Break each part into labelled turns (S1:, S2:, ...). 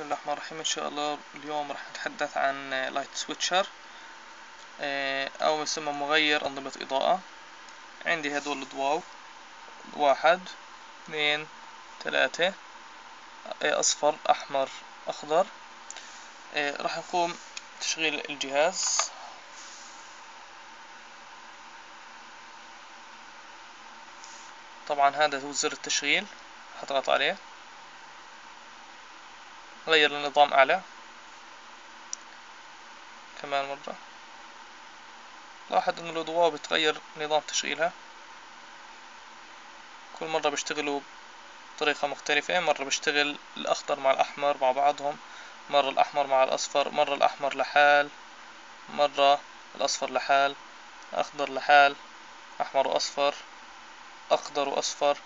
S1: بسم الله الرحمن الرحيم ان شاء الله اليوم راح نتحدث عن light switcher أو يسمى مغير أنظمة إضاءة. عندي هدول الضواو واحد اثنين ثلاثة. أصفر أحمر أخضر. راح نقوم تشغيل الجهاز. طبعا هذا هو زر التشغيل. هضغط عليه. غير لنظام أعلى. كمان مرة. لاحظ إنه الأضواء بتغير نظام تشغيلها. كل مرة بيشتغلوا بطريقة مختلفة. مرة بيشتغل الأخضر مع الأحمر مع بعضهم. مرة الأحمر مع الأصفر. مرة الأحمر لحال. مرة الأصفر لحال. أخضر لحال. أحمر وأصفر. أخضر وأصفر.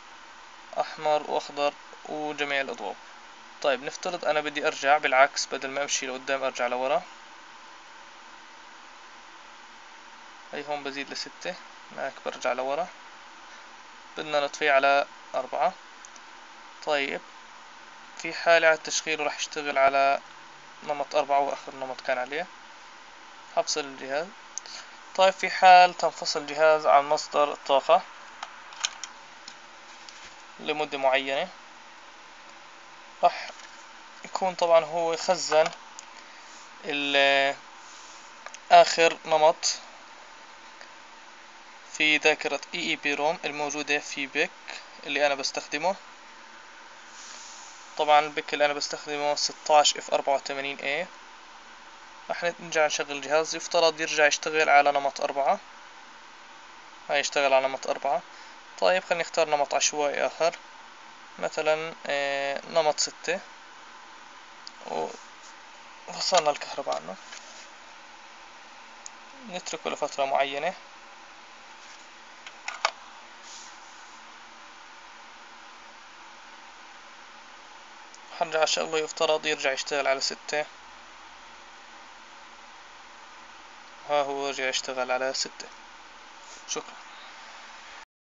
S1: أحمر وأخضر. وجميع الأضواء. طيب نفترض أنا بدي أرجع بالعكس بدل ما أمشي لقدام أرجع لورا. هي هون بزيد لستة هناك برجع لورا. بدنا نطفي على أربعة. طيب في حالة على التشغيل راح يشتغل على نمط أربعة وآخر نمط كان عليه. هفصل الجهاز. طيب في حال تنفصل الجهاز عن مصدر الطاقة لمدة معينة. راح يكون طبعا هو خزن آخر نمط في ذاكرة EEPROM الموجودة في PIC اللي أنا بستخدمه. طبعا ال PIC اللي أنا بستخدمه ستاش F أربعة وثمانين A راح نرجع نشغل الجهاز يفترض يرجع يشتغل على نمط أربعة. هاي يشتغل على نمط أربعة. طيب خلينا نختار نمط عشوائي آخر. مثلا آه، نمط ستة. وفصلنا الكهرباء عنه. نتركه لفترة معينة. حرجع شغله يفترض يرجع يشتغل على ستة. ها هو رجع يشتغل على ستة. شكرا.